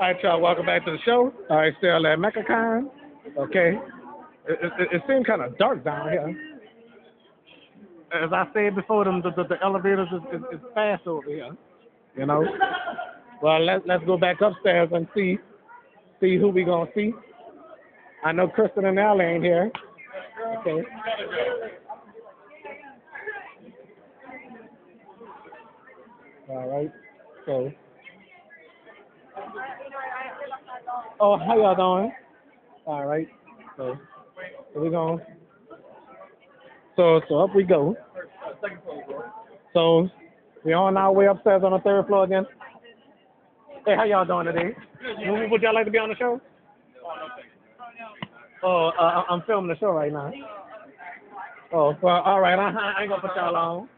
All right, y'all, welcome back to the show. All right, still at MechaCon. Okay. It, it, it seems kind of dark down here. As I said before, them the, the, the elevators is, is, is fast over here. You know. Well, let's let's go back upstairs and see see who we gonna see. I know Kristen and Al ain't here. Okay. All right. So. Oh, how y'all doing? All right. So, so we going. So so up we go. So we on our way upstairs on the third floor again. Hey, how y'all doing today? Would- y'all like to be on the show? Oh, uh, I'm filming the show right now. Oh, well, all right. I, I ain't gonna put y'all on.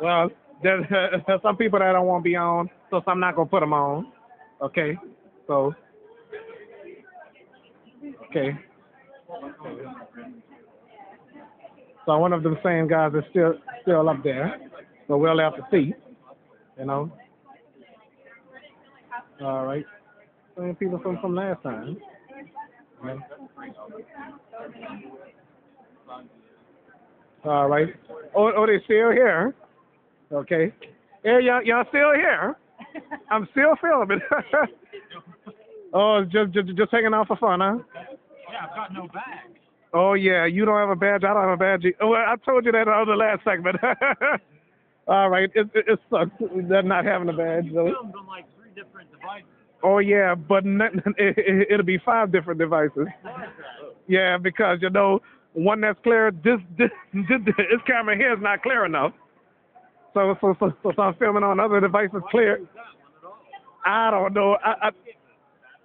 Well, there's, there's some people that don't want to be on, so I'm not gonna put them on. Okay, so okay. So one of them same guys is still still up there, so we'll have to see. You know. All right. Same people from from last time. All right. Oh, oh, they still here. Okay. Yeah, y'all, y'all still here. I'm still filming. oh, just, just just hanging out for fun, huh? Yeah, I've got no bag. Oh yeah, you don't have a badge. I don't have a badge. Oh, well, I told you that on the last segment. All right, it, it, it sucks that not having a badge. You filmed on like three different devices. Oh yeah, but it, it'll be five different devices. Yeah, because you know one that's clear. This this this, this camera here is not clear enough. So so so so, so I'm filming on other devices clear. I don't know. I, I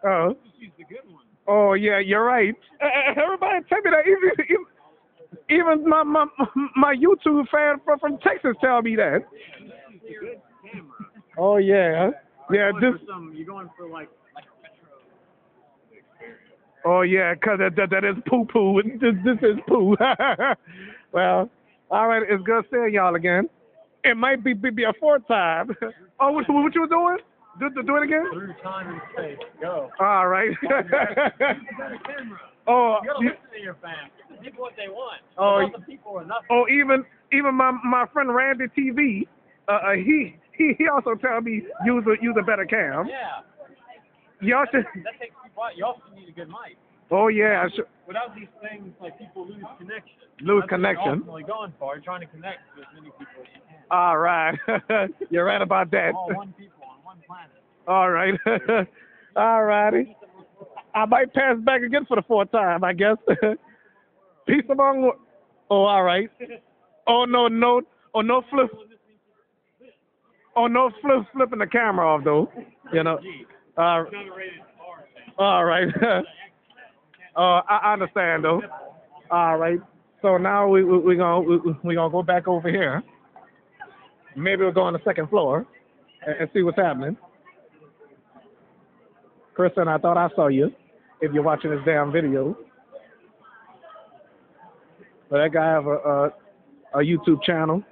oh Just use the good one. oh yeah, you're right. Uh, everybody tell me that. Even even, my my my YouTube fan from from Texas tell me that. Use the good camera. Oh yeah, yeah. This. You're going for like. Oh yeah, 'cause that, that that is poo poo. This this is poo. well, all right, it's good seeing y'all again. It might be be, be a fourth time. Oh, what, what you was doing? Do, do, do it again. Through time and space. Go. All right. You got a camera. oh, You gotta you- listen to your fans. Give the people what they want. Oh, Not the people or nothing. oh, even even my my friend Randy TV, uh, uh he he he also tell me use a use a better cam. Yeah. Y'all should. That takes people out. You also need a good mic. Oh yeah. Without these things, like people lose connection. Lose That's connection. What you're going for. Trying to connect with as many people as you can. All right, you're right about that. All one people on one planet. All right. All righty. I might pass back again for the fourth time, I guess. Peace among. Oh, all right. Oh no, no, oh no flip. Oh no flip, flipping the camera off though. You know. Uh, Not a rated R thing. all right. Uh, I understand though. All right. So now we we, we gonna we, we gonna go back over here. Maybe we'll go on the second floor and, and see what's happening. Kristen, I thought I saw you. If you're watching this damn video, but that guy have a a, a YouTube channel.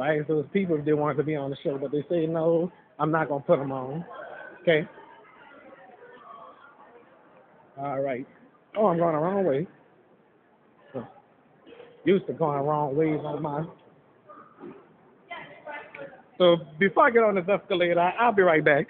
So I asked those people if they wanted to be on the show, but they say no. I'm not gonna put them on. Okay. All right. Oh, I'm going the wrong way. Used to going the wrong ways on my. So before I get on this escalator, I'll be right back.